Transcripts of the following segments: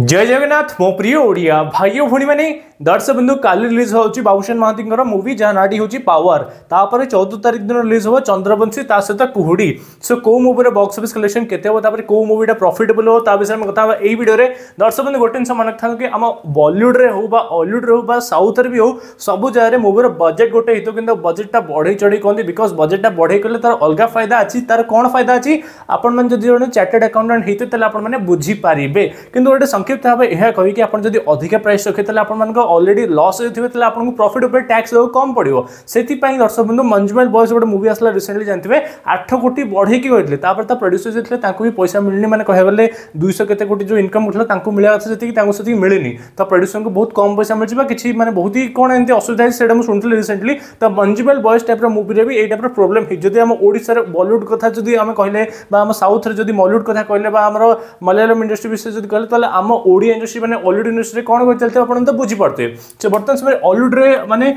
जय जगन्नाथ मो प्रिय ओडिया भाई भाई मैंने दर्शक बंधु का रिलीज हो होबूषण महांती मुवी जहाँ नाटी हूँ पावर तापर चौदह तारीख दिन रिलीज हम चंद्रवंशी सहित कुहड़ी सो कौ मुवीर बक्स अफिस् कलेक्शन के कौ मुवीटा प्रफिटेबल हो विषय में कथा यही भिडियो दर्शक बंधु गोटे जिस मन रखा कि आम में होलीउड्रे हो साउथ भी हो सब जगह मुवीर बजेट गोटे हित कि बजेटा बढ़े चढ़ई कहते बिकज बजेटा बढ़े कले तार अलग फायदा अच्छी तार कौन फायदा अच्छी आपड़ जो चार्टेड आकाउंटाट होते आप बुझीपारे कि गोटे संक्षिप्त भाव यह कहीकि आप जब अधिक प्राइस रखे आप लस होते आपको प्रफिट उपर टैक्स देखो कम पड़ो से दर्शक बंधु मंजुमेल बयस गोटे मुवी आसाला रिसेंटली जानते आठ कोटी बढ़ेकी कहते तापर प्रड्यूसर जीते भी पैसा मिलनी मैंने गले दुई के कोटी जो इनकम उठाला मिला था जी से मिलनी तो प्रड्यूसर को बहुत कम पैसा मिले कि मैंने बहुत ही कौन एम असुविधा है सीटा मुझे रिसेंटली तो मंजुमेल बयस टाइप मुवी भी यही टाइप है जब आम ओडार बलीउड कथा जब आम कहे आम साउथ जब मलीउड कथ कह आम मलयालम इंडस्ट्री विषय जब तो आम ओडिया इंडस्ट्री मैंने अलीउड इंडस्ट्री कौन कर चलते अपने तो से बर्तमान समय अलीउड्रे मैंने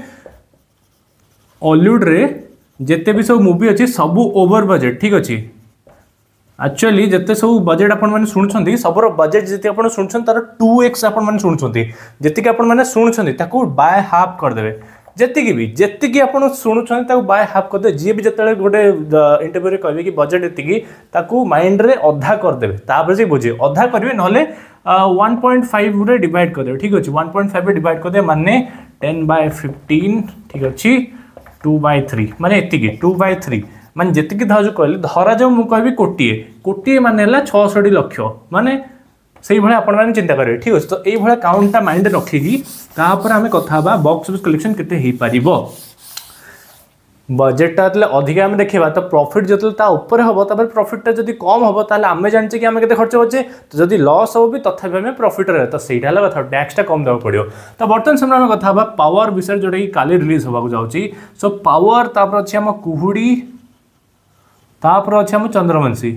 अलीउड्रे जिते भी सब मुवि अच्छे सब ओवर बजेट ठीक अच्छे एक्चुअली जिते सब बजेट आपुंट सबर बजेट जी आप शुणुँ तार टू एक्स आपुंच जीक आपने शुणुंट बाय हाफ करदे जी भी जी आप शुणुं बाय हाफ करदे जी भी जो गोटे इंटरव्यू में कहे कि बजेट इतनी माइंड में अधा करदे से बुझे अधा करेंगे ना वन पॉइंट फाइव रे डिवाइड करदे ठीक अच्छे वन पॉइंट फाइव डिवाइड करदे मानने टेन बै फिफ्टीन ठीक अच्छे टू बाय थ्री मानते टू बाय थ्री मान जी धर जो कहरा जाऊ मुझे कहोटे कोटे मान ला छि लक्ष मानने से भाई आप चिंता करेंगे ठीक अच्छे तो यही भाई काउंटा माइंड रखी तापर आम कथा बक्स अफिस् कलेक्शन केपर बजेटा जो अधिक आम देखा तो प्रफिट जो ऊपर हम तो प्रफिटा जब कम हम तो आम जानचे कि आम के खर्च होचे तो जब लस हो भी तथा आम प्रफिट रहे तो सही कथ टैक्सटा कम देवा पड़ो तो बर्तन समय में कथा पावर विषय जोटा कि काली रिलीज होगा जाऊँगी सो पावर तापर अच्छे आम कुहुड़ी तापर अच्छे आम चंद्रवंशी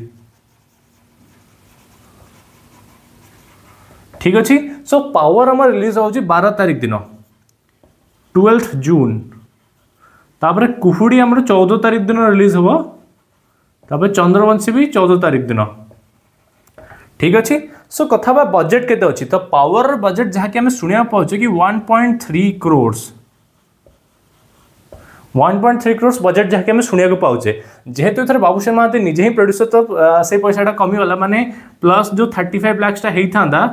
ठीक अच्छे सो पावर आम रिलीज हो बार तारिख दिन टुवेल्थ जून तापर कुहुड़ी आम चौदह तारिख दिन रिलीज हे तापर चंद्रवंशी भी चौदह तारिख दिन ठीक अच्छे सो कथ बजेट के तो पावर बजेट जहाँकि one point three crores one point three crores budget जहाँकि आम शुणा को पाचे जेहतु ये महाते निजे ही प्रड्यूसर तो से पैसा गला मानने प्लस जो थर्टिफाइव लाक्सटा होता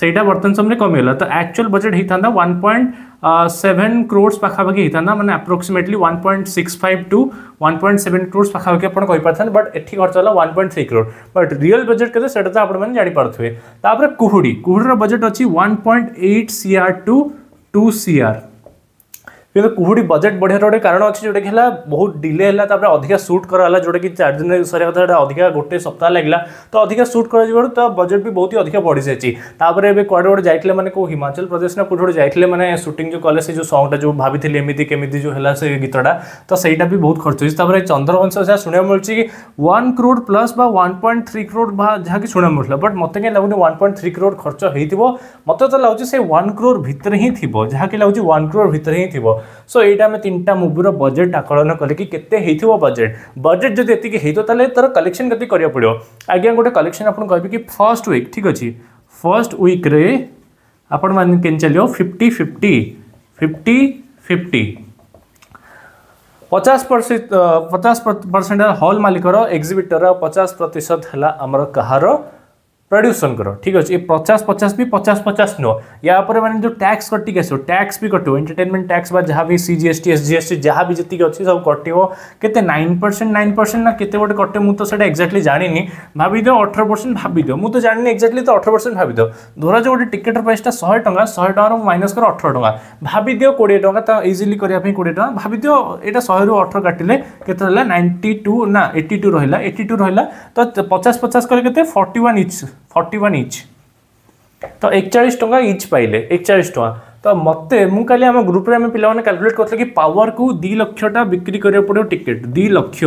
ସେଇଟା ବର୍ତ୍ତମାନ ସମୟରେ କମିଗଲା ତ ଆକ୍ଚୁଆଲ୍ ବଜେଟ୍ ହେଇଥାନ୍ତା ୱାନ୍ ପଏଣ୍ଟ ସେଭେନ୍ କ୍ରୋଡ଼୍ସ ପାଖାପାଖି ହେଇଥାନ୍ତା ମାନେ approximately one point six five to one point seven crores ପାଖାପାଖି ଆପଣ କହିପାରିଥାନ୍ତେ ବଟ୍ ଏଠି ଖର୍ଚ୍ଚ ହେଲା one point three crore but real budget କେତେ ସେଇଟା ତ ଆପଣମାନେ ଜାଣିପାରୁଥିବେ ତାପରେ କୁହୁଡ଼ି କୁହୁଡ଼ିର ବଜେଟ୍ ଅଛି one point eight CR to two CR कि कुहुड़ी बजेट बढ़िया गोटे कारण अच्छे जोटा कि बहुत डिले है अधिका सुट कराला जोटा कि चार दिन सर क्या अधिका गोटे सप्ताह लगेगा तो अधिका सुट कर बजेट भी बहुत ही अधिक बढ़ी जाइए एवं कौटे गोटे जाते मैंने कौन हिमाचल प्रदेश ना कौटे जाते मैंने सुटिंग जो कले जो संगटा जो भाभी एमती केमी जो है से गीतटा तो सहीटा भी बहुत खर्च होती है चंद्रवंश जहाँ शुणा मिलती कि one crore plus one point three crore जहाँ कि शुणा मिलता बट मत कहीं लगे वन पॉइंट थ्री क्रोड खर्च होती मत तो लगे से वन क्रोर भितर ही थी जहाँकि लगे वन क्रोर भितर हिं थी সো এইটা আমি তিনটা মুভির বজেট আকলন করি কেতে হয়েছিল বজেট বজেট যদি এত হয়েছিল তাহলে তার কলেকশন কেতে করা পড়ব আজ্ঞা গোটে কলেকশন আপনার কবি কি ফর্স্ট উইক ঠিক আছে ফর্স্ট উইক্রে আপন মানে কেন চালিও ফিফটি ফিফটি ফিফটি ফিফটি পচাশ পরসেন্ট পচাশ পরসেন্ট হল মালিকর এক্সিবিটর পচাশ প্রত আমার কাহার ପ୍ରଡ୍ୟୁସନ୍ କର ଠିକ୍ ଅଛି ଏ ପଚାଶ ପଚାଶ ବି ପଚାଶ ପଚାଶ ନୁହଁ ୟା ଉପରେ ମାନେ ଯେଉଁ ଟ୍ୟାକ୍ସ କଟିକି ଆସିବ ଟ୍ୟାକ୍ସ ବି କଟିବ ଏଣ୍ଟରଟେନମେଣ୍ଟ ଟ୍ୟାକ୍ସ ବା ଯାହା ବି C G S T S G S T ଯାହା ବି ଯେତିକି ଅଛି ସବୁ କଟିବ କେତେ ନାଇନ୍ ପରସେଣ୍ଟ ନାଇନ୍ ପରସେଣ୍ଟ ନା କେତେ ଗୋଟେ କଟେ ମୁଁ ତ ସେଇଟା ଏକ୍ଜାକ୍ଟଲି ଜାଣିନି ଭାବିଦିଅ ଅଠର ପରସେଣ୍ଟ ଭାବିଦିଅ ମୁଁ ତ ଜାଣିନି ଏକ୍ଜାକ୍ଟଲି ତ ଅଠର ପରସେଣ୍ଟ ଭାବିଦିଅ ଧରାଯାଉ ଗୋଟେ ଟିକେଟ୍ର ପ୍ରାଇସ୍ଟା ଶହେ ଟଙ୍କା ଶହେ ଟଙ୍କାରୁ ମୁଁ ମାଇନସ୍ କର ଅଠର ଟଙ୍କା ଭାବିଦିଅ କୋଡ଼ିଏ ଟଙ୍କା ତ ଇଜିଲି କରିବା ପାଇଁ କୋଡ଼ିଏ ଟଙ୍କା ଭାବିଦିଅ ଏଇଟା ଶହେରୁ ଅଠର କାଟିଲେ କେତେ ହେଲା ନାଇଣ୍ଟି ଟୁ ନା ଏଇଟି ଟୁ ରହିଲା ଏଇଟି ଟୁ ରହିଲା ତ ପଚାଶ ପଚାଶ କଲେ କେତେ forty one inch forty one inch तो एकचाश टाँह इच पाइले एक चाश टाँग तो मत मुझे आम ग्रुप पे काल्कुलेट करते कि पावर को दि लक्षा बिक्री कर पड़ो टिकेट दि लक्ष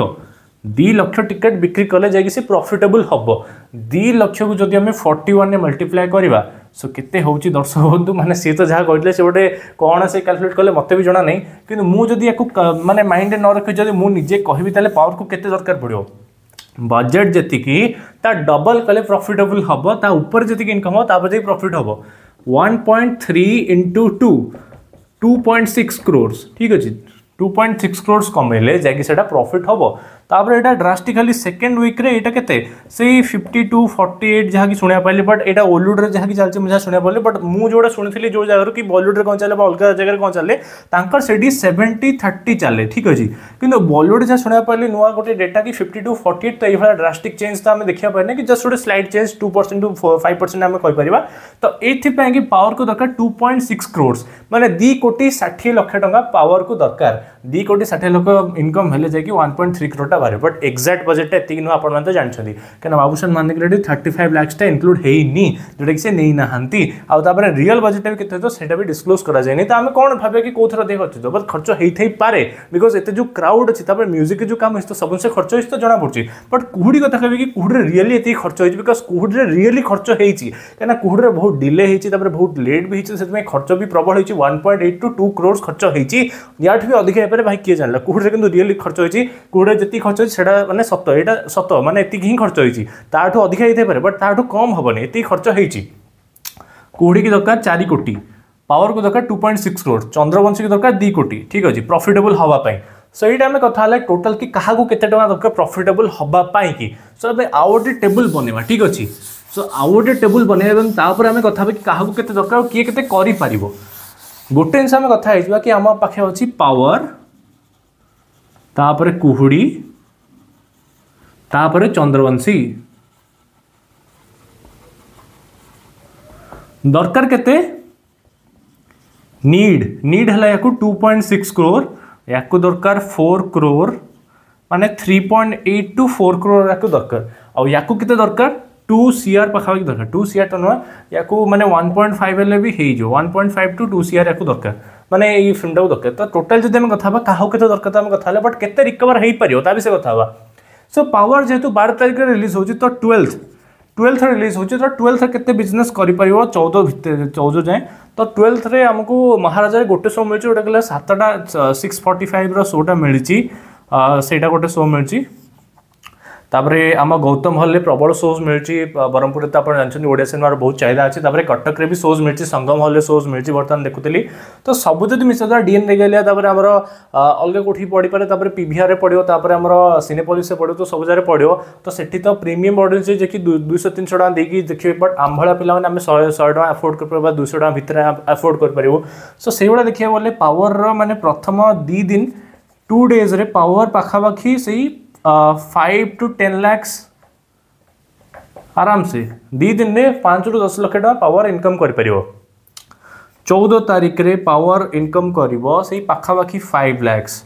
दि लक्ष टिकेट बिक्री कले जा प्रफिटेबुल हम दि लक्ष को जो फर्टी वन मल्टीप्लाए करवा सो के हूँ दर्शक बंधु मैंने सी तो जहाँ कहते सी गोटे कौन से काल्कुलेट कले मत भी जाना नहीं कि मुझे या माइंड न रखी जब मुझे निजे तेल पावर को कैसे पड़ो बजेट जी डबल कले प्रफिटेबुल हम तर जी इनकम हम तक प्रफिट हम one point three into two two point six crores ठीक अच्छे टू पॉइंट सिक्स क्रोर्स कमे जैसे प्रफिट हम तापर ये ड्रास्टिकाली सेकेंड विक्रे यहाँ के फिफ्टी टू फर्टी एट जहाँ कि शुणा पाली बट एटा ओलीउड्रे जहाँ कि चलती मुझे शुणा पाली बट मुझे शुणी जो जगह कि बलीउड कौन चले अलग जगह कौन चले सेठी सेवेंटी थर्टी चले ठीक अच्छे कि बलीउड जहाँ शुणा पाली नुआ गोटे डेटा कि फिफ्टी टू फर्टी एट तो यहाँ ड्रास्टिक चेंज तो आम देखा पाने कि जस्ट गोटे slight change two percent to five percent आम कहीपर तो ये कि पावर को दरकार टू पॉइंट सिक्स क्रोर्स मैंने दि कोटी षाठी लक्ष टा पावर को दरकार दि कोटी षाठी लक्ष इनकम जाइए वन पॉइंट थ्री क्रोर टा बाहर बट एक्जाक्ट बजेटा एत नुह आप जानते कहीं बाबूसन मानिक रेडी थर्ट फाइव लाक्सटा इनक्लूड होनी जोटा कि सी नहीं ना आपर रियल बजेट भी कितने से डिस्कलोज डिस्क्लोज कराए तो आम कौन भावे कि कौ थर देख खर्च खर्च होते पारे बिकज एत जो क्राउड अच्छी तापर म्यूजिक जो कम हो सब से खर्च हो तो जना पड़ी बट कुहुड़ी कथ कह कि कुहुड़ी रियली ये खर्च होती बिकज कुहुड़ी रियली खर्च होती कहीं कुहुड़ी बहुत डिले होती बहुत लेट भी होती है खर्च भी प्रबल होती one point eight to two crores खर्च होती या भी अधिक हो भाई किए जाना कुहुड़ी কিন্তু रियली खर्च होती কুড়ে जी खर्च होती मैंने सत ये सत मैंने ये खर्च होती अधिका ही पे बट ताठू कम हेनी ये खर्च होड़ी की दरकार चार कोटी पावर को दरकार two point six crore Chandravanshi की दरकार दी कोटी ठीक अच्छे प्रफिटेबल हाँपाई सो यही आम कथा टोटाल कि क्या कत दरकार प्रफिटेबल हाँपाई कि सो अब आउ गोटे टेबुल बनवा ठीक अच्छे सो आउ गोटे टेबुल बनवापर आम कथा क्या कत दरकार किए के पार गोटे जिनस कथा कि आम पाखे अच्छी पावर तापर कुहुड़ी तापर चंद्रवंशी दरकार के नीड नीड है या टू पॉइंट सिक्स क्रोर या दरकार फोर क्रोर माने three point eight to four crore या दरकार आक दरकार टू सीआर पाखापाखि दरकार टू सीआर तो नुआ या मैंने वन पॉइंट फाइव हेल्ले भी one point five to two CR या दरकार मानने फिल्म टाक दरकार तो टोटाल जब कथा क्या दरकार तो आम कथ बट के रिकवर हो पार विषय कथा सो पावर जेहेतु बार तारिख रिलीज हो ट्वेल्थ ट्वेल्थ रिलीज हो ट्वेल्थ के बिजनेस कर चौदह भितर चौदह जाए तो ट्वेल्थ रे आमको महाराजा गोटे शो मिली जोटा कहला सतटा सिक्स फर्टी फाइव रो शोटा मिली ସେଇଟା ଗୋଟେ ଶୋ ମିଳୁଛି ତାପରେ ଆମ ଗୌତମ ହଲ୍ରେ ପ୍ରବଳ ସୋଜ୍ ମିଳୁଛି ବ୍ରହ୍ମପୁରରେ ତ ଆପଣ ଜାଣିଛନ୍ତି ଓଡ଼ିଆ ସିନେମାର ବହୁତ ଚାହିଦା ଅଛି ତାପରେ କଟକରେ ବି ସୋଜ୍ ମିଳିଛି ସଙ୍ଗମ ହଲ୍ରେ ସୋଜ୍ ମିଳିଛି ବର୍ତ୍ତମାନ ଦେଖୁଥିଲି ତ ସବୁ ଯଦି ମିଶାଇଦେବା ଡିଏନ୍ ରେଗାଲିଆ ତାପରେ ଆମର ଅଲଗା କେଉଁଠି ପଡ଼ିପାରେ ତାପରେ ପିଭିଆର୍ରେ ପଡ଼ିବ ତାପରେ ଆମର ସିନେପଲିସରେ ପଡ଼ିବ ତ ସବୁ ଜାଗାରେ ପଡ଼ିବ ତ ସେଠି ତ ପ୍ରିମିୟମ୍ ଅଡ଼ିଏନ୍ସ ଯାଇକି ଦୁଇଶହ ତିନିଶହ ଟଙ୍କା ଦେଇକି ଦେଖିବେ ବଟ୍ ଆମ୍ଭଳିଆ ପିଲାମାନେ ଆମେ ଶହେ ଶହେ ଟଙ୍କା ଆଫୋର୍ଡ଼ କରିପାରିବୁ ବା ଦୁଇଶହ ଟଙ୍କା ଭିତରେ ଆଫୋର୍ଡ଼ କରିପାରିବୁ ସୋ ସେଇଭଳିଆ ଦେଖିବାକୁ ଗଲେ ପାୱାରର ମାନେ ପ୍ରଥମ ଦୁଇ ଦିନ ଟୁ ଡେଜ୍ରେ ପାୱାର ପାଖାପାଖି ସେଇ फाइव टू टेन लैक्स आराम से दी दिन में पांच रु दस लक्ष टा पावर इनकम कर पार चौदह तारीख रे पावर इनकम कर पखापाखि five lakhs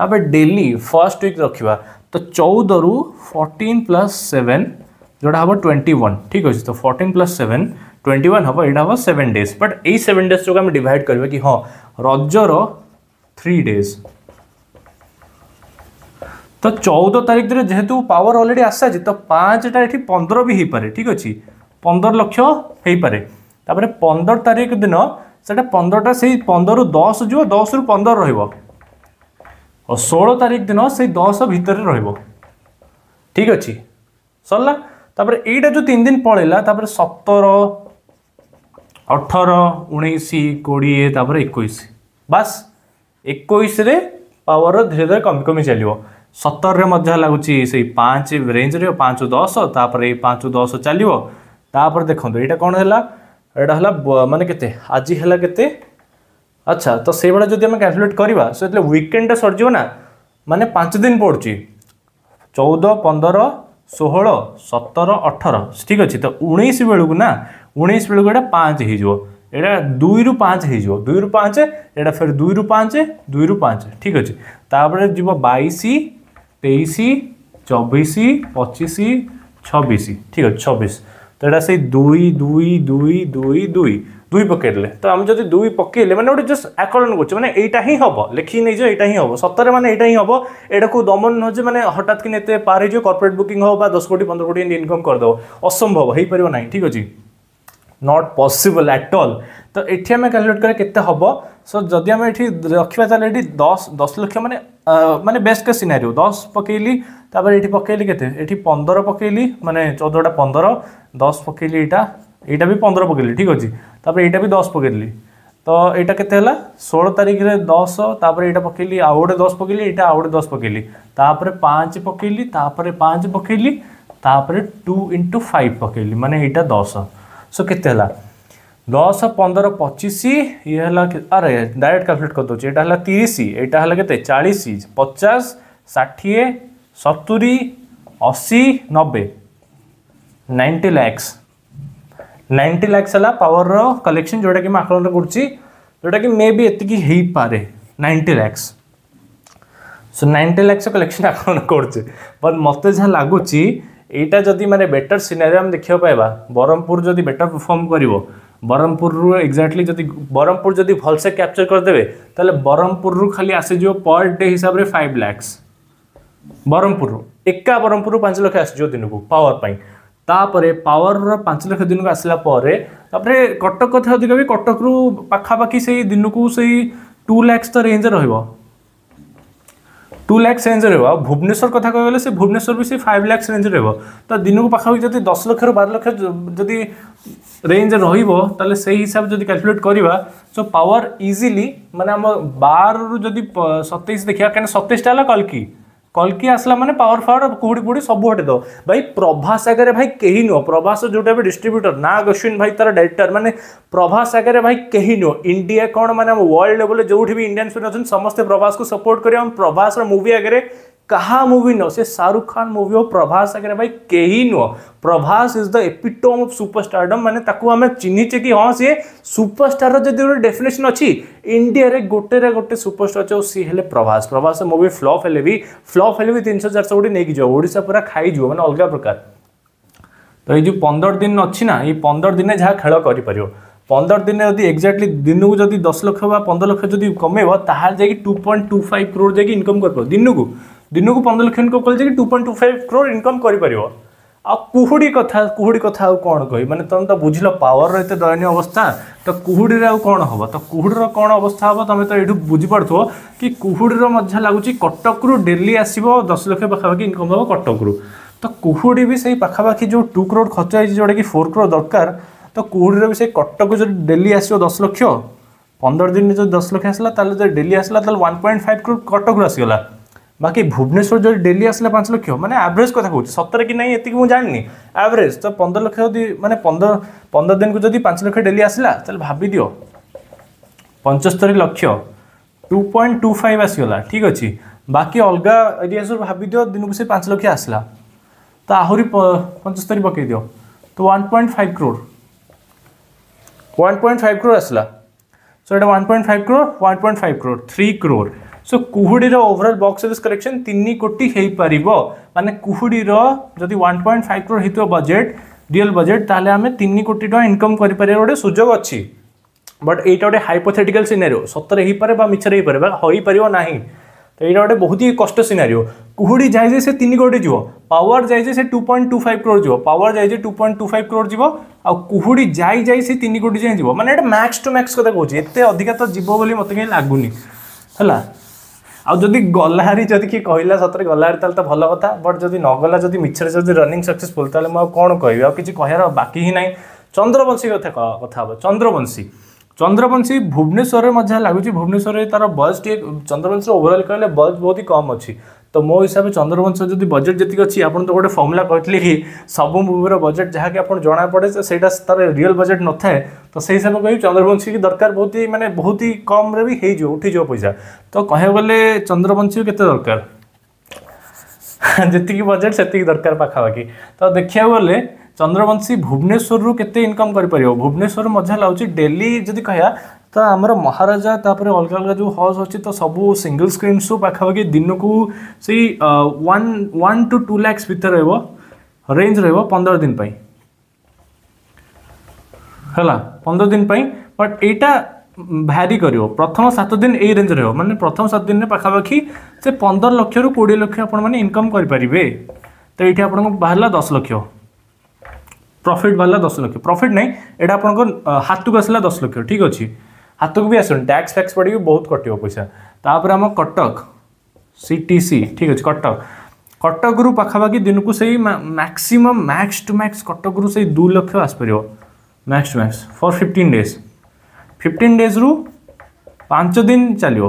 daily first week रखा तो चौदह रु फोर्टीन प्लस सेवेन जोड़ा हम ट्वेंटी वन ठीक अच्छे तो fourteen plus seven twenty one हम यहाँ हम सेवेन डेज बट ये सेवेन डेज जो आम डिड करवा कि हाँ रजर थ्री डेज তো চৌদ তারিখ দিন যেহেতু পাওয়ার অলরেডি আসছে তো পাঁচটা এটি পনেরো বি হয়েপরে ঠিক আছে পনেরো লক্ষ হয়েপরে তাপরে পনেরো তারিখ দিন সেটা পনেরোটা সেই পনেরো দশ যাব দশ রু পনেরো রহব ও ষোল তারিখ দিন সেই দশ ভিতরে রহব ঠিক আছে সরলা তাপরে এইটা যে তিন দিন পড়েলা তাপরে সতর অঠর উনিশ কোড়িয়ে তাপরে একুশ বাস একুশে পাওয়ার ধীরে ধীরে কমি কমি চালিব ସତରରେ ମଧ୍ୟ ଲାଗୁଛି ସେଇ ପାଞ୍ଚ ରେଞ୍ଜରେ ପାଞ୍ଚ ଦଶ ତାପରେ ଏଇ ପାଞ୍ଚ ଦଶ ଚାଲିବ ତାପରେ ଦେଖନ୍ତୁ ଏଇଟା କ'ଣ ହେଲା ଏଇଟା ହେଲା ମାନେ କେତେ ଆଜି ହେଲା କେତେ ଆଚ୍ଛା ତ ସେଇଭଳିଆ ଯଦି ଆମେ କ୍ୟାଲକୁଲେଟ୍ କରିବା ସେ ଯେତେବେଳେ ୱିକେଣ୍ଡଟା ସରିଯିବ ନା ମାନେ ପାଞ୍ଚ ଦିନ ପଡ଼ୁଛି ଚଉଦ ପନ୍ଦର ଷୋହଳ ସତର ଅଠର ଠିକ୍ ଅଛି ତ ଉଣେଇଶ ବେଳକୁ ନା ଉଣେଇଶ ବେଳକୁ ଏଇଟା ପାଞ୍ଚ ହେଇଯିବ ଏଇଟା ଦୁଇରୁ ପାଞ୍ଚ ହେଇଯିବ ଦୁଇରୁ ପାଞ୍ଚ ଏଇଟା ଫେର ଦୁଇରୁ ପାଞ୍ଚ ଦୁଇରୁ ପାଞ୍ଚ ଠିକ୍ ଅଛି ତାପରେ ଯିବ ବାଇଶ তেইশ চব্বিশ পঁচিশ ছবিশ ঠিক আছে ছবিশ তো এটা সেই দুই দুই দুই দুই দুই দুই পকাইলে তো আমি যদি দুই পকাইলে মানে গোটে জস্ট আকলন করছে মানে এইটা হি হব লেখি নেই যে এইটা হি হব সতরে মানে এইটা হি হব এটাকে দমন নহ যে মানে হঠাৎ কিনে এতে পার হয়ে কর্পোরেট বুকিং হোক বা দশ কোটি পনেরো কোটি ইনকম করেদেব অসম্ভব হয়ে পার না ঠিক আছে नट पसिबल आट अल ତ ଏଠି ଆମେ କ୍ୟାଲକୁଲେଟ୍ କରିବା କେତେ ହେବ ସୋ ଯଦି ଆମେ ଏଠି ରଖିବା ତାହେଲେ ଏଠି ଦଶ ଦଶ ଲକ୍ଷ ମାନେ ମାନେ ବେଷ୍ଟ କେସ୍ ସିନାରିଓ ଦଶ ପକେଇଲି ତାପରେ ଏଠି ପକେଇଲି କେତେ ଏଠି ପନ୍ଦର ପକେଇଲି ମାନେ ଚଉଦଟା ପନ୍ଦର ଦଶ ପକେଇଲି ଏଇଟା ଏଇଟା ବି ପନ୍ଦର ପକେଇଲି ଠିକ୍ ଅଛି ତାପରେ ଏଇଟା ବି ଦଶ ପକେଇଲି ତ ଏଇଟା କେତେ ହେଲା ଷୋହଳ ତାରିଖରେ ଦଶ ତାପରେ ଏଇଟା ପକେଇଲି ଆଉ ଗୋଟେ ଦଶ ପକେଇଲି ଏଇଟା ଆଉ ଗୋଟେ ଦଶ ପକେଇଲି ତାପରେ ପାଞ୍ଚ ପକେଇଲି ତାପରେ ପାଞ୍ଚ ପକେଇଲି ତାପରେ ଟୁ ଇଣ୍ଟୁ ଫାଇଭ୍ ପକେଇଲି ମାନେ ଏଇଟା ଦଶ सो के दस पंदर पचिश ये अरे डायरेक्ट कैलकुलेट करदे ये तीस यहाँ है के चालीस पचास षाठिए सतुरी अशी नब्बे नाइंटी लैक्स नाइंटी लैक्स है पावर रलेक्शन जोटा कि आकलन करोटा कि मे भी एति हो पाए ninety lakhs so ninety lakhs collection आकलन कर मत जहाँ लगुच এইটা যদি মানে বেଟর সিନାরিও আমি দেখিবা পাইবা ব্রহ্মপুর যদি বেটর পরফর্ম করব ব্রহ্মপুরু এক্সাক্টলি যদি ব্রহ্মপুর যদি ভালসে ক্যাপচর করেদেবে তাহলে ব্রহ্মপুরু খালি আসিযোগ পর ডে হিসাবে ফাইভ ল্যাক্স ব্রহ্মপুরু একা ব্রহ্মপুরু পাঁচ লক্ষ আসিযোগ দিনকু পাওয়ার পাই তাপরে পাওয়ারর পাঁচ লক্ষ দিনকু আসলা পরে তাপরে কটক কথা অধিক বি কটকরু পাখাপাখি সেই দিনকু সেই টু ল্যাক্স তো রেঞ্জ রহব টু ল্যাক্স রেঞ্জে রহব আর ভুবনেশ্বর কথা কহলে সে ভুবনেশ্বর বি সে ফাইভ ল্যাক্স রেঞ্জে রহব তো দিনকু পাখাপাখি যদি দশ লক্ষর বার লক্ষ যদি রেঞ্জে রহব তাহলে সেই হিসাবে যদি ক্যালকুলেট করা সো পাওয়ার ইজিলি মানে আমার বারু যদি সতেইশ দেখা কেন সতেইশটা হল কলকি कल्कि आसला मैंने पावर फावर कुहड़ी पुड़ी सब हटेद भाई प्रभास आगे भाई कहीं नुह प्रभास जोटा डिस्ट्रब्यूटर ना अश्विन भाई तार डायरेक्टर मैंने प्रभास आगे भाई कहीं नुह इंडिया कौन मैंने वर्ल्ड लेवल जो भी इंडियान फिल्म अच्छे समस्त प्रभास को सपोर्ट कर प्रभास मुवी आगे कहा मूवी नो से शाहरुख खान मूवी हो प्रभास आगे भाई कहीं नुह Prabhas is the epitome of superstardom मैंने आम चिन्हीचे कि हां से सुपरस्टार जदि गोटे डेफिनेसन अच्छी इंडिया रे गोटे रे गोटे सुपरस्टार अच्छे सी हेले प्रभास प्रभास मूवी फ्लॉप हेले भी फ्लॉप हेले भी 300 400 गुडी सौ कोटी नहीं ओडा पूरा जो माने अलग प्रकार तो ये जो 15 दिन अछि ना ये 15 दिन जहाँ खेल करि कर ପନ୍ଦର ଦିନରେ ଯଦି ଏକ୍ଜାକ୍ଟଲି ଦିନକୁ ଯଦି ଦଶ ଲକ୍ଷ ବା ପନ୍ଦର ଲକ୍ଷ ଯଦି କମେଇବ ତାହେଲେ ଯାଇକି ଟୁ 2.25 करोड़ ଫାଇଭ୍ କ୍ରୋଡ଼ ଯାଇକି ଇନକମ୍ दिन को ଦିନକୁ ପନ୍ଦର ଲକ୍ଷ ଇନକମ୍ କଲେ ଯାଇକି two point two five crore income କରିପାରିବ ଆଉ କୁହୁଡ଼ି କଥା କୁହୁଡ଼ି କଥା ଆଉ କ'ଣ କହିବି ମାନେ ତୁମେ ତ ବୁଝିଲ ପାୱାରର ଏତେ ଦୟନୀୟ ଅବସ୍ଥା ତ କୁହୁଡ଼ିରେ ଆଉ କ'ଣ ହେବ ତ କୁହୁଡ଼ିର କ'ଣ ଅବସ୍ଥା ହେବ ତୁମେ ତ ଏଇଠୁ ବୁଝିପାରୁଥିବ କି କୁହୁଡ଼ିର ମଧ୍ୟ ଲାଗୁଛି କଟକରୁ ଡେଲି ଆସିବ ଦଶ ଲକ୍ଷ ପାଖାପାଖି ଇନକମ୍ ହେବ କଟକରୁ ତ କୁହୁଡ଼ି ବି ସେଇ ପାଖାପାଖି ଯେଉଁ ଟୁ କ୍ରୋଡ଼ ଖର୍ଚ୍ଚ ହେଇଛି ଯେଉଁଟାକି ଫୋର୍ କ୍ରୋଡ଼ ଦରକାର ତ କୁହୁଡ଼ିରେ ବି ସେଇ କଟକକୁ ଯଦି ଡେଲି ଆସିବ ଦଶ ଲକ୍ଷ ପନ୍ଦର ଦିନରେ ଯଦି ଦଶ ଲକ୍ଷ ଆସିଲା ତାହେଲେ ଯଦି ଡେଲି ଆସିଲା ତାହେଲେ ୱାନ୍ ପଏଣ୍ଟ ଫାଇଭ୍ କ୍ରୋଡ଼ କଟକରୁ ଆସିଗଲା বাকি ভুবনেশ্বর যদি ডেলি আসলে পাঁচ লক্ষ মানে আভরেজ কথা কହୁছি সতেরে কি না এতিকি মু জানি আভরেজ তো পনেরো লক্ষ যদি মানে পনেরো পনেরো দিনকু যদি পাঁচ লক্ষ ডেলি আসলা তাহলে ভাবি দিও পঞ্চস্তরি lakh two point two five আসিগলা ঠিক আছে বাকি অলগা এরিয়া সব ভাবি দিও দিনকু সে পাঁচ লক্ষ আসলা তো আহরি পঞ্চস্তরি পকাই দিও তো one point five crore one point five crore আসলা সো এটা one point five crore one point five crore three crore so কুহুড়ির overall box office collection তিন কোটি হয়েপারিব মানে কুহুড়ির যদি ওয়ান পয়েন্ট ফাইভ ক্রোর হয়েছে বজেট রিয়েল বজেট তাহলে আমি তিন কোটি টাকা ইনকম করে পারিবার গোটে সুযোগ অছি বট এইটা গোটে হাইপোথেটিকাল সিনারিও সতরে হয়েপারে বা মিছরে হয়েপারে বা হয়েপারিব না তো এইটা গোটে বহুত হি কষ্ট সিনারিও কুহুড়ি যাই যে সে তিন কোটি যাব পাওয়ার যাই যে সে two point two five crore যাব পাওয়ার যাই যে two point two five crore যাব আর কুহুড়ি যাই যাই সে তিন কোটি যাই যাব মানে এটা ম্যাক্স টু ম্যাক্স কথা কହୁছি এতে অধিকা তো যাব বলে মতো কাହିଁ লাগুনি ହେଲା ଆଉ ଯଦି ଗଲାହାରି ଯଦି କିଏ କହିଲା ସତରେ ଗଲାହାରି ତାହେଲେ ତ ଭଲ କଥା ବଟ୍ ଯଦି ନଗଲା ଯଦି ମିଛରେ ଯଦି ରନିଂ ସକ୍ସେସଫୁଲ୍ ତାହେଲେ ମୁଁ ଆଉ କ'ଣ କହିବି ଆଉ କିଛି କହିବାର ବାକି ହିଁ ନାହିଁ ଚନ୍ଦ୍ରବଂଶୀ କଥା କଥା ହେବ ଚନ୍ଦ୍ରବଂଶୀ ଚନ୍ଦ୍ରବଂଶୀ ଭୁବନେଶ୍ୱରରେ ମଧ୍ୟ ଲାଗୁଛି ଭୁବନେଶ୍ୱରରେ ତା'ର ବଜ୍ ଟିକେ ଚନ୍ଦ୍ରବଂଶୀର ଓଭରଅଲ୍ କହିଲେ ବଜ୍ ବହୁତ କମ୍ ଅଛି तो मो हिसाब से चंद्रवंश जो बजेट जितक अच्छी आप तो गोटे फर्मुला कहते कि सब मुवीर बजेट जहाँकि जना पड़े से तार रियल बजेट न था तो से हिसाब कह चंद्रवंशी की दरकार बहुत ही मानते बहुत ही कम्रे भी हो उठीज पैसा तो कह गले चंद्रवंशी के दरकार जीक बजेट से दरकार पखापाखि तो देखा गले चंद्रवंशी भुवनेश्वर रू के इनकम कर भुवनेश्वर मजा लगे डेली जी कह ତ ଆମର ମହାରାଜା ତାପରେ ଅଲଗା ଅଲଗା ଯେଉଁ ହଜ୍ ଅଛି ତ ସବୁ ସିଙ୍ଗଲ୍ ସ୍କ୍ରିନ୍ ସବୁ ପାଖାପାଖି ଦିନକୁ ସେଇ one one two two lakhs ଭିତରେ ରହିବ ରେଞ୍ଜ ରହିବ ପନ୍ଦର ଦିନ ପାଇଁ ହେଲା ପନ୍ଦର ଦିନ ପାଇଁ ବଟ୍ ଏଇଟା ଭ୍ୟାରି କରିବ ପ୍ରଥମ ସାତ ଦିନ ଏଇ ରେଞ୍ଜ ରହିବ ମାନେ ପ୍ରଥମ ସାତ ଦିନରେ ପାଖାପାଖି ସେ ପନ୍ଦର ଲକ୍ଷରୁ କୋଡ଼ିଏ ଲକ୍ଷ ଆପଣମାନେ ଇନକମ୍ କରିପାରିବେ ତ ଏଇଠି ଆପଣଙ୍କୁ ବାହାରିଲା ଦଶ ଲକ୍ଷ ପ୍ରଫିଟ୍ ବାହାରିଲା ଦଶ ଲକ୍ଷ ପ୍ରଫିଟ୍ ନାହିଁ ଏଇଟା ଆପଣଙ୍କ ହାତକୁ ଆସିଲା ଦଶ ଲକ୍ଷ ଠିକ୍ ଅଛି हाथ को भी आस टैक्स फैक्स पड़ी बहुत कटे पैसा तापर आम कटक सी ठीक अच्छे कटक कटक रु पखापाखि दिन को सही maximum max to max Cuttack रु से दुलक्ष आसपर max to max for fifteen days fifteen days रु पांच दिन चलो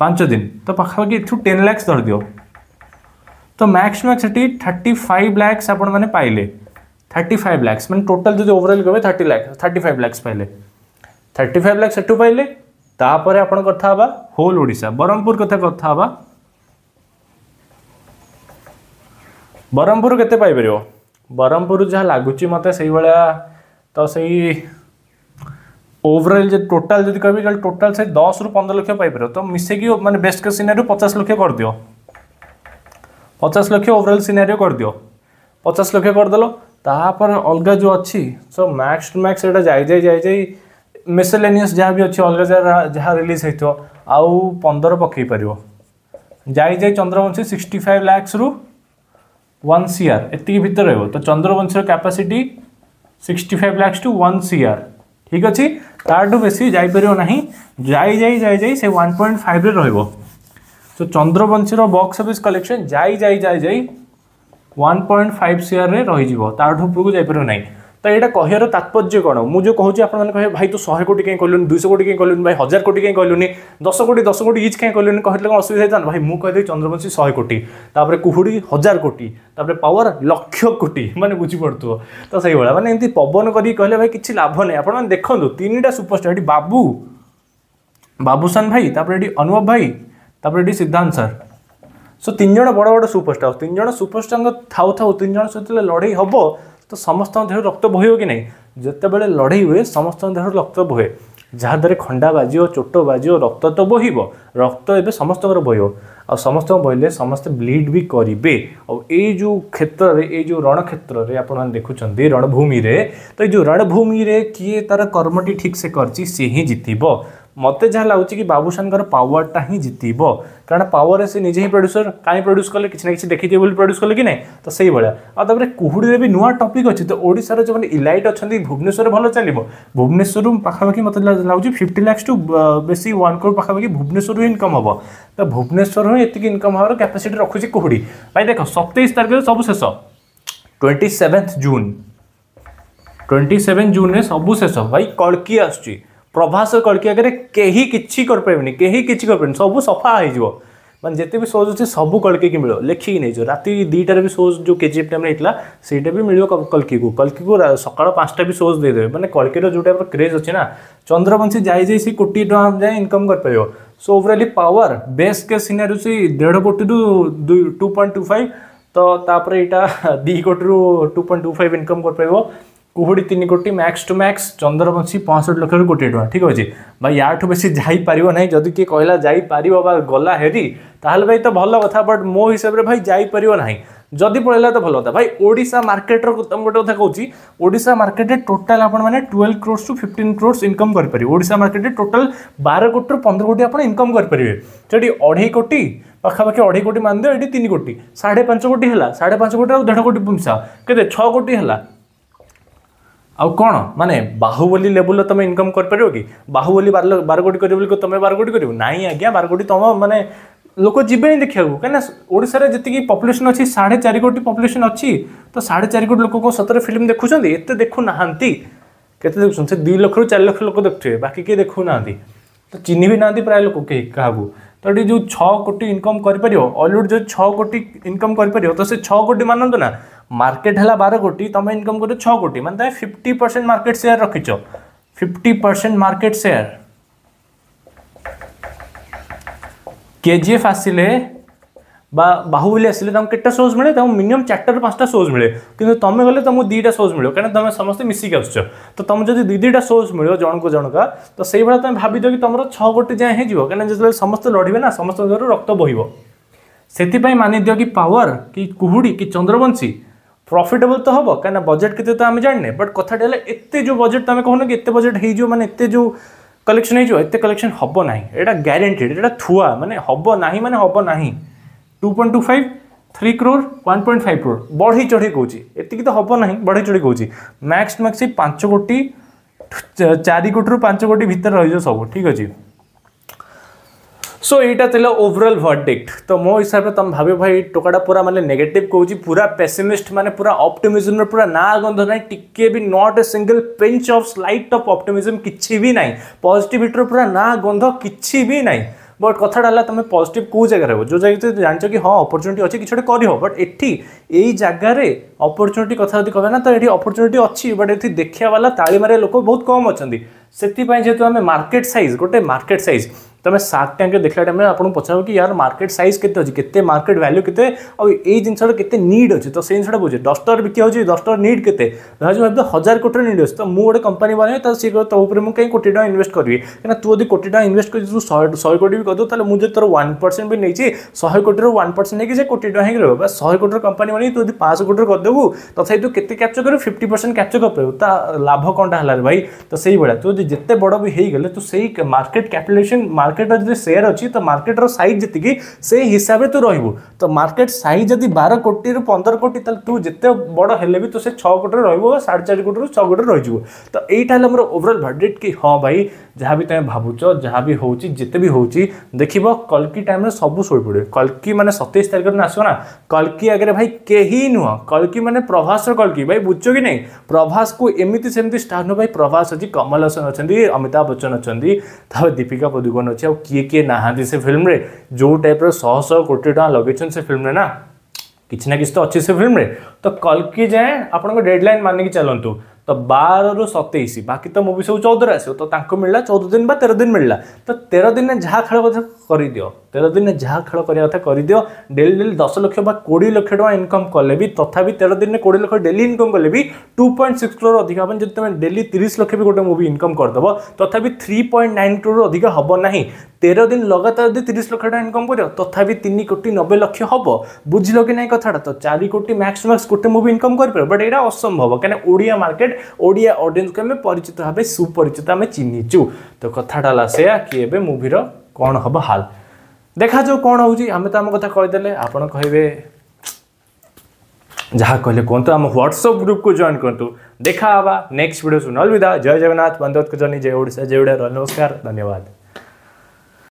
पांच दिन तो पखापाखि इतु टेन लैक्स धरदि तो मैक्स मैक्स ये थर्टी फाइव लैक्स आपने थर्टी फाइव लैक्स मैंने टोटाल जो ओवरअल कहे thirty lakhs thirty five lakhs पाइले थर्टी फाइव लाख सेठ पाइले आप कथा होल ओडा ब्रह्मपुर कथ कथा ब्रह्मपुर के ब्रह्मपुर जहाँ लगुच मत से तो से ओवरअल टोटाल जब कह टोटाल से दस रु पंद्रह लक्ष पाइपर तो मिसेक मानते बेस्ट के सीनारी पचास लक्ष कर दि पचास लक्ष ओवरअल सीनारी कर दि पचास लक्ष करदेल तापर अलग जो अच्छी सो मैक्स टू मैक्स ये जाए जाए जाए जाए ମିସେଲେନିୟସ୍ ଯାହା ବି ଅଛି ଅଲଗା ଯାହା ଯାହା ରିଲିଜ୍ ହେଇଥିବ ଆଉ ପନ୍ଦର ପକାଇ ପାରିବ ଯାଇ ଯାଇ ଚନ୍ଦ୍ରବଂଶୀ ସିକ୍ସଟି ଫାଇଭ୍ ଲାକ୍ସରୁ ୱାନ୍ ସିଆର୍ ଏତିକି ଭିତରେ ରହିବ ତ ଚନ୍ଦ୍ରବଂଶୀର capacity sixty five lakhs to one CR ଠିକ୍ ଅଛି ତାଠୁ ବେଶୀ ଯାଇପାରିବ ନାହିଁ ଯାଇ ଯାଇ ଯାଇ ଯାଇ ସେ ୱାନ୍ ପଏଣ୍ଟ ଫାଇଭ୍ରେ ରହିବ ତ ଚନ୍ଦ୍ରବଂଶୀର ବକ୍ସ ଅଫିସ୍ କଲେକ୍ସନ୍ ଯାଇ ଯାଇ ଯାଇ ଯାଇ ୱାନ୍ ପଏଣ୍ଟ ଫାଇଭ୍ ସିଆର୍ରେ ରହିଯିବ ତାଠୁ ଉପରକୁ ଯାଇପାରିବ ନାହିଁ ତ ଏଇଟା କହିବାର ତାତ୍ପର୍ଯ୍ୟ କ'ଣ ମୁଁ ଯେଉଁ କହୁଛି ଆପଣମାନେ କହିବେ ଭାଇ ତୁ ଶହେ କୋଟି କାଇଁ କହିଲୁନି ଦୁଇଶହ କୋଟି କାଇଁ କହିଲୁନି ଭାଇ ହଜାର କୋଟି କାଇଁ କହିଲୁନି ଦଶ କୋଟି ଦଶ କୋଟି ଇଚ୍ କାଇଁ କହିଲୁନି କହିଲେ କ'ଣ ଅସୁବିଧା ହେଇଥାନ୍ତା ଭାଇ ମୁଁ କହିଦେବି ଚନ୍ଦ୍ରବଂଶୀ ଶହେ କୋଟି ତାପରେ କୁହୁଡ଼ି ହଜାର କୋଟି ତାପରେ ପାୱାର ଲକ୍ଷ କୋଟି ମାନେ ବୁଝିପାରୁଥିବ ତ ସେଇଭଳିଆ ମାନେ ଏମିତି ପବନ କରିକି କହିଲେ ଭାଇ କିଛି ଲାଭ ନାହିଁ ଆପଣମାନେ ଦେଖନ୍ତୁ ତିନିଟା ସୁପରଷ୍ଟାର ଏଠି ବାବୁ বাবুসান ভাই তারপরে এটি অনুভব ভাই তারপরে এটি সিদ্ধান্ত স্যার সো তিনজন বড় বড় সুপরস্টার তিনজন সুপরস্টার ଥାଉ ଥାଉ ତିନିଜଣ সহ ଲଢ଼େଇ ହେବ ତ ସମସ୍ତଙ୍କ ଦେହରୁ ରକ୍ତ ବୋହିବ କି ନାହିଁ ଯେତେବେଳେ ଲଢ଼େଇ ହୁଏ ସମସ୍ତଙ୍କ ଦେହରୁ ରକ୍ତ ବୋହେ ଯାହାଦ୍ୱାରା ଖଣ୍ଡା ବାଜିବ ଚୋଟ ବାଜିବ ରକ୍ତ ତ ବୋହିବ ରକ୍ତ ଏବେ ସମସ୍ତଙ୍କର ବୋହିବ ଆଉ ସମସ୍ତଙ୍କୁ ବୋହିଲେ ସମସ୍ତେ ବ୍ଲିଡ଼୍ ବି କରିବେ ଆଉ ଏଇ ଯେଉଁ କ୍ଷେତ୍ରରେ ଏଇ ଯେଉଁ ରଣକ୍ଷେତ୍ରରେ ଆପଣମାନେ ଦେଖୁଛନ୍ତି ରଣଭୂମିରେ ତ ଏଇ ଯେଉଁ ରଣଭୂମିରେ କିଏ ତା'ର କର୍ମଟି ଠିକ୍ସେ କରିଛି ସିଏ ହିଁ ଜିତିବ ମୋତେ ଯାହା ଲାଗୁଛି କି ବାବୁସାନଙ୍କର ପାୱାରଟା ହିଁ ଜିତିବ କାରଣ ପାୱାରରେ ସେ ନିଜେ ହିଁ ପ୍ରଡ୍ୟୁସର କାହିଁ ପ୍ରଡ୍ୟୁସ୍ କଲେ କିଛି ନା କିଛି ଦେଖିଥିବେ ବୋଲି ପ୍ରଡ୍ୟୁସ୍ କଲେ କି ନାହିଁ ତ ସେଇଭଳିଆ ଆଉ ତାପରେ କୁହୁଡ଼ିରେ ବି ନୂଆ ଟପିକ୍ ଅଛି ତ ଓଡ଼ିଶାର ଯେଉଁମାନେ ଇଲାଇଟ୍ ଅଛନ୍ତି ଭୁବନେଶ୍ୱରରେ ଭଲ ଚାଲିବ ଭୁବନେଶ୍ୱରରୁ ପାଖାପାଖି ମୋତେ ଲାଗୁଛି ଫିଫ୍ଟି ଲାକ୍ସ ଟୁ ବେଶୀ ୱାନ୍ କ୍ରୋଡ଼ ପାଖାପାଖି ଭୁବନେଶ୍ୱରରୁ ହିଁ ଇନକମ୍ ହେବ ତ ଭୁବନେଶ୍ୱରରୁ ହିଁ ଏତିକି ଇନକମ୍ ହେବାର କ୍ୟାପାସିଟି ରଖୁଛି କୁହୁଡ଼ି ଭାଇ ଦେଖ ସତେଇଶ ତାରିଖରେ ସବୁ ଶେଷ twenty seventh June twenty seven ଜୁନ୍ରେ ସବୁ ଶେଷ ଭାଇ କଳକି ଆସୁଛି प्रभास कड़की आगे कहीं किसी करें कहीं किसी कर सब सफा हो मान जिते भी सोज अच्छे सब कल्की मिल लेखिक नहीं जो रात दुटार भी सोज जो के जी एफ टाइम होता सहीटा भी मिले कल्की को कल्की को सकाल पाँचटा भी सोज देदेवे मैंने कल्कि जो क्रेज अच्छे ना चंद्रवंशी जाए जाए सी कोटी टाँग जाए इनकम कर पार सो ओवराल पावर बेस्ट के सीनारि से देढ़ कोटी रू टू पॉइंट टू फाइव तो यहाँ दी कोटी रू two point two five income कर पार কুহুড়ি তিন কোটি ম্যাক্স টু ম্যাক্স চন্দ্রবংশী পঁয়ষঠি লক্ষর কোটিয়ে টঙ্কা ঠিক আছে ভাই ইয়াঠু বেশি যাইপার না যদি কি কহিলা যাইপার বা গলা হেরি তাহলে ভাই তো ভালো কথা বট মো হিসাবে ভাই যাইপার না যদি পড়াইলা তো ভালো কথা ভাই ওড়িশা মার্কেটর তুমি গোটে কথা কৌছি ওড়িশা মার্কেটে টোটাল আপনার মানে twelve crores to fifteen crores income করে ওড়িশা মার্কেটে টোটাল বার কোটি রু পনেরো কোটি আপনার ইনকম করে সেটি অঢ়াই কোটি পাখাপাখি অঢ়াই কোটি মানিদিও এটি তিন কোটি সাড়ে পাঁচ কোটি হল সাড়ে পাঁচ কোটি আর দেড় কোটি পয়সা কেতে ছ কোটি হল ଆଉ କ'ଣ ମାନେ ବାହୁବଲି ଲେବୁଲ୍ର ତୁମେ ଇନକମ୍ କରିପାରିବ କି ବାହୁବଲି ବାରଗୋଟି କରିବ ବୋଲି ତୁମେ ବାରଗୋଟି କରିବ ନାହିଁ ଆଜ୍ଞା ବାରଗୋଟି ତୁମ ମାନେ ଲୋକ ଯିବେନି ଦେଖିବାକୁ କାହିଁକିନା ଓଡ଼ିଶାରେ ଯେତିକି ପପୁଲେସନ୍ ଅଛି ସାଢ଼େ ଚାରି କୋଟି ପପୁଲେସନ୍ ଅଛି ତ ସାଢ଼େ ଚାରି କୋଟି ଲୋକ କ'ଣ ସତରେ ଫିଲ୍ମ ଦେଖୁଛନ୍ତି ଏତେ ଦେଖୁନାହାନ୍ତି କେତେ ଦେଖୁଛନ୍ତି ସେ ଦୁଇ ଲକ୍ଷରୁ ଚାରି ଲକ୍ଷ ଲୋକ ଦେଖୁଥିବେ ବାକି କିଏ ଦେଖୁନାହାନ୍ତି ତ ଚିହ୍ନି ବି ନାହାନ୍ତି ପ୍ରାୟ ଲୋକ କେହି କାହାକୁ ତ ଏଠି ଯେଉଁ ଛଅ କୋଟି ଇନକମ୍ କରିପାରିବ ଅଲିଉଡ଼ ଯେଉଁ ଛଅ କୋଟି ଇନକମ୍ କରିପାରିବ ତ ସେ ଛଅ କୋଟି ମାନନ୍ତୁ ନା मार्केट है बार कोटी तुम इनकम कर कोटी मैं तुम fifty percent market share रखिच fifty percent market share K G F आसिले Baahubali आसे तुम कैटा सोर्स मिले तुम मिनिमम चार्टर पांचटा सोर्स मिले कि तुम गले तुमको दुईटा सोर्स मिलो क्या तुम समस्त मिसिक आस तो तुम जब दी दुईटा सोर्स मिलो जन को जन का तो से भाई तुम भाभी दि तुम छोटी जाए हो कहीं समस्त लड़े ना समस्त रक्त बहुत से मानि कि पावर कि कुहुड़ी कि चंद्रवंशी प्रॉफिटेबल तो हम क्या बजेट के तो आम जाने बट कथा एत जो बजेट तुम्हें तो कहो ना कि बजेट हो मैंने जो कलेक्शन होते कलेक्शन हम ना यहाँ ग्यारंटेड ये थुआ मैंने हम ना मैंने हम ना two point two five three crore one point five crore बढ़े चढ़ई कौन एति तो हम ना बढ़े चढ़ई कौन मैक्स मैक्स पांच कोटी चार कोटी रु पांच कोटी भितर रही सब ठीक अच्छे সো এইটা লা ওভরঅল ভর্ডিক্ট তো মো হিসাবে তুমি ভাবিব ভাই টোকাটা পুরা মানে নেগেটিভ কৌছি পুরা পেসিমিস্ট মানে পুরা অপটিমিজমর পুরা না গন্ধ নাই টিকে B not a single pinch of slight of optimism কিছু বি নাই পজিটিভিটির পুরা না গন্ধ কিছু বি নাই বট কথাটা হল তুমি পজিটিভ কেউ জায়গায় হব যে জায়গায় জাঁচ কি হ্যাঁ অপরচুনিটি অছে কিছু গোটে করিব বট এটি এই জায়গায় অপরচুনিটি কথা যদি কবে না তো এটি অপরচুনিটি অছি বট এটি দেখিয়াবালা তাড়ি মারিয়া লোক বহুত কম অনেক সেপাই যেহেতু আমি মার্কেট সাইজ গোটে মার্কেট সাইজ तुम सार्क टैंक देखा टाइम आपको पचार कि यार मार्केट सैज के मार्केट भैल्यू के जिनस केड अच्छे तो से जिसटा दस टा बिक्री हो दस निड के भाव हजार कोटी निड अच्छे तो मुझे कंपनी बनाए तो सी तो कहीं कोटी टाइम इनभेस्ट करी क्या तू यदि कोटी टाइम इनभेस्ट कर शहे कोटे भी करदेव तो मुझे तरह वन परसेंट भी नहीं शहे कोटी वन परसेंट नहीं कोटी टाइम ही रहा शहे कोटर कंपनी बनी तू यदि पांच कोटर करदेबू तथा तू के कैप्चर कर फिफ्टी परसेंट कैप्चर कर पाव लाभ कौन है भाई तो सही ही भाया तू जिते बड़ भी हो गल तू से मार्केट कैपिटेसन मार्केट मार्केट जो सेयार अच्छी तो मार्केट सैज जी से हिसाब से तू रु तो मार्केट सैज जदि बार कोटी रू पंदर कोटी तू जिते बड़े भी तू से छोटे रोज साढ़े चार कोटी रू छोटे रही तो यही ओवरअल भाडेट कि हाँ भाई जहाँ भी तुम भावुच जहाँ भी हूँ जिते भी हो देख कल्कि टाइम सब शोपड़े कल्कि मैंने सतई तारीख दिन आसना ना कल्कि आगे भाई कहीं नुह कल्कि मैंने प्रभास कल्कि भाई बुझ कि नहीं प्रभास को एमती सेमती स्टार नु भाई प्रभास अच्छी कमल हसन अच्छा अमिताभ बच्चन अच्छा दीपिका पदुकोन अच्छे किए किए नहांती से फिल्म में जो टाइप रह शह कोटी टाँग लगे से फिल्म में ना किसी ना किसी तो अच्छे से फिल्म रे तो कल्कि जाए आप डेडलैन मानिक चलतु तो बार रु सत्याऐंशी बाकी तो मुझे सब चौदह आसो तो मिलला चौदह दिन बा तेरह दिन मिलला तो तेरह दिन जहाँ खेल तो कर ତେର ଦିନରେ ଯାହା ଖେଳ କରିବା କଥା କରିଦିଅ ଡେଲି ଡେଲି ଦଶ ଲକ୍ଷ ବା କୋଡ଼ିଏ ଲକ୍ଷ ଟଙ୍କା ଇନକମ୍ କଲେ ବି ତଥାପି ତେର ଦିନରେ କୋଡ଼ିଏ ଲକ୍ଷ ଡେଲି ଇନକମ୍ କଲେ ବି ଟୁ ପଏଣ୍ଟ ସିକ୍ସ କ୍ରୋର୍ ଅଧିକ ହେବନି ଯଦି ତୁମେ ଡେଲି ତିରିଶ ଲକ୍ଷ ବି ଗୋଟେ ମୁଭି ଇନକମ୍ କରିଦେବ ତଥାପି ଥ୍ରୀ ପଏଣ୍ଟ ନାଇନ୍ କ୍ରୋର୍ ଅଧିକ ହେବ ନାହିଁ ତେର ଦିନ ଲଗାତାର ଯଦି ତିରିଶ ଲକ୍ଷ ଟଙ୍କା ଇନକମ୍ କରିବ ତଥାପି ତିନି କୋଟି ନବେ ଲକ୍ଷ ହେବ ବୁଝିଲ କି ନାହିଁ କଥାଟା ତ ଚାରି କୋଟି ମ୍ୟାକ୍ସ ମ୍ୟାକ୍ସ ଗୋଟେ ମୁଭି ଇନକମ୍ କରିପାରିବ ବଟ୍ ଏଇଟା ଅସମ୍ଭବ କାହିଁକିନା ଓଡ଼ିଆ ମାର୍କେଟ ଓଡ଼ିଆ ଅଡ଼ିଏନ୍ସକୁ ଆମେ ପରିଚିତ ଭାବେ ସୁପରିଚିତ ଆମେ ଚିହ୍ନିଛୁ ତ କଥାଟା ହେଲା ସେୟା କି ଏବେ ମୁଭିର କ'ଣ ହେବ ହାଲ୍ देखा जो कौन हो आम तो आम कथा कहीदे आप कहे जहाँ कहले कहतु आम ह्वाट्सअप ग्रुप को जॉइन करूँ देखा नेक्स्ट सुन अलविदा जय जगन्नाथ बंदोत्त जय ओडा जय ओडा रमस्कार धन्यवाद